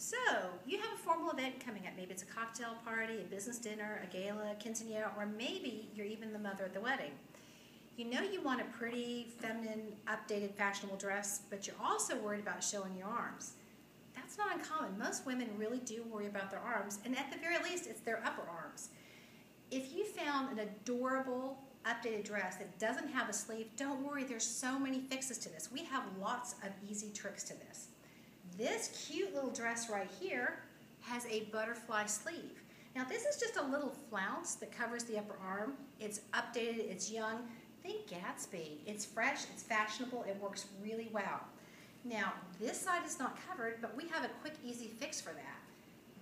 So, you have a formal event coming up. Maybe it's a cocktail party, a business dinner, a gala, a quinceanera, or maybe you're even the mother at the wedding. You know you want a pretty, feminine, updated, fashionable dress, but you're also worried about showing your arms. That's not uncommon. Most women really do worry about their arms, and at the very least, it's their upper arms. If you found an adorable, updated dress that doesn't have a sleeve, don't worry, there's so many fixes to this. We have lots of easy tricks to this. This cute little dress right here has a butterfly sleeve. Now this is just a little flounce that covers the upper arm. It's updated, it's young. Think Gatsby. It's fresh, it's fashionable, it works really well. Now this side is not covered, but we have a quick, easy fix for that.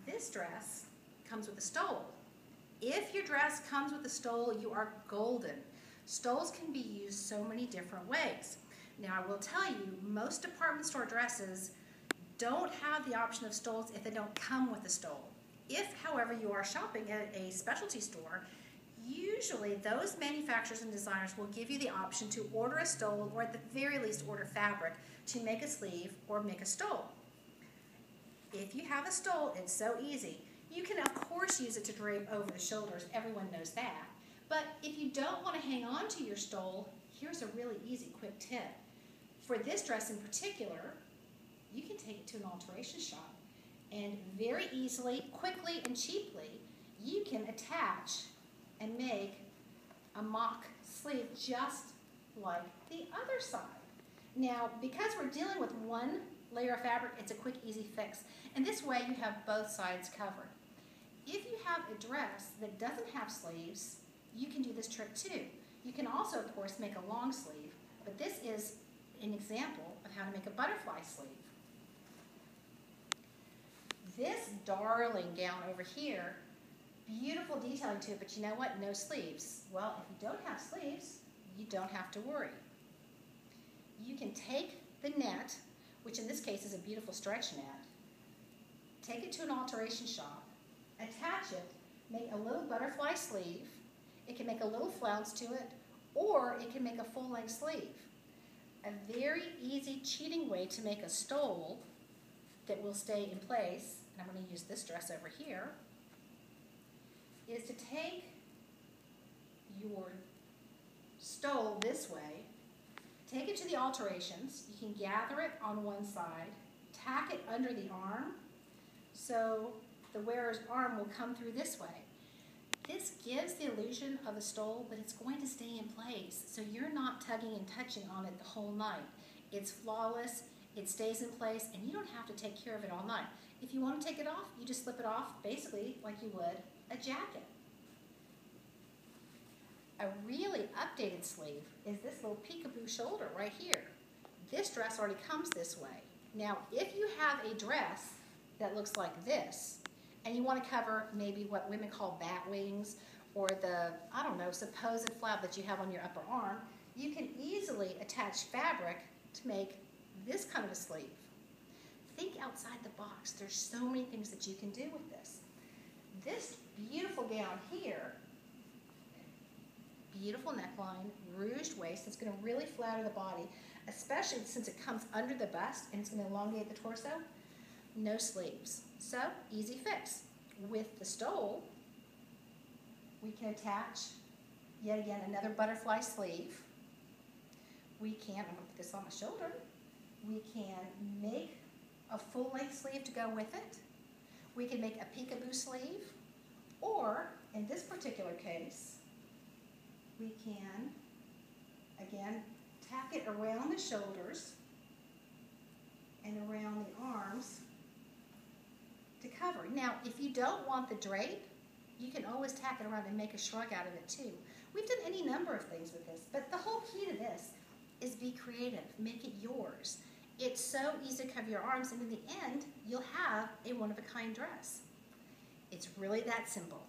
This dress comes with a stole. If your dress comes with a stole, you are golden. Stoles can be used so many different ways. Now I will tell you, most department store dresses don't have the option of stoles if they don't come with a stole. If, however, you are shopping at a specialty store, usually those manufacturers and designers will give you the option to order a stole or at the very least order fabric to make a sleeve or make a stole. If you have a stole, it's so easy. You can of course use it to drape over the shoulders, everyone knows that. But if you don't want to hang on to your stole, here's a really easy quick tip. For this dress in particular, you can take it to an alteration shop and very easily, quickly, and cheaply, you can attach and make a mock sleeve just like the other side. Now, because we're dealing with one layer of fabric, it's a quick, easy fix. And this way you have both sides covered. If you have a dress that doesn't have sleeves, you can do this trick too. You can also, of course, make a long sleeve, but this is an example of how to make a butterfly sleeve this darling gown over here, beautiful detailing to it, but you know what? No sleeves. Well, if you don't have sleeves, you don't have to worry. You can take the net, which in this case is a beautiful stretch net, take it to an alteration shop, attach it, make a little butterfly sleeve, it can make a little flounce to it, or it can make a full-length sleeve. A very easy cheating way to make a stole that will stay in place and I'm going to use this dress over here, is to take your stole this way, take it to the alterations, you can gather it on one side, tack it under the arm, so the wearer's arm will come through this way. This gives the illusion of a stole, but it's going to stay in place, so you're not tugging and touching on it the whole night. It's flawless, it stays in place, and you don't have to take care of it all night. If you want to take it off, you just slip it off, basically like you would a jacket. A really updated sleeve is this little peekaboo shoulder right here. This dress already comes this way. Now, if you have a dress that looks like this, and you want to cover maybe what women call bat wings, or the, I don't know, supposed flap that you have on your upper arm, you can easily attach fabric to make this kind of a sleeve. Think outside the box. There's so many things that you can do with this. This beautiful gown here, beautiful neckline, ruched waist, it's going to really flatter the body, especially since it comes under the bust and it's going to elongate the torso. No sleeves. So, easy fix. With the stole, we can attach, yet again, another butterfly sleeve. We can, I'm to put this on my shoulder, we can make a full length sleeve to go with it. We can make a peekaboo sleeve, or in this particular case, we can, again, tack it around the shoulders and around the arms to cover. Now, if you don't want the drape, you can always tack it around and make a shrug out of it too. We've done any number of things with this, but the whole key to this is be creative, make it yours. It's so easy to cover your arms, and in the end, you'll have a one-of-a-kind dress. It's really that simple.